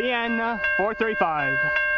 CN 435.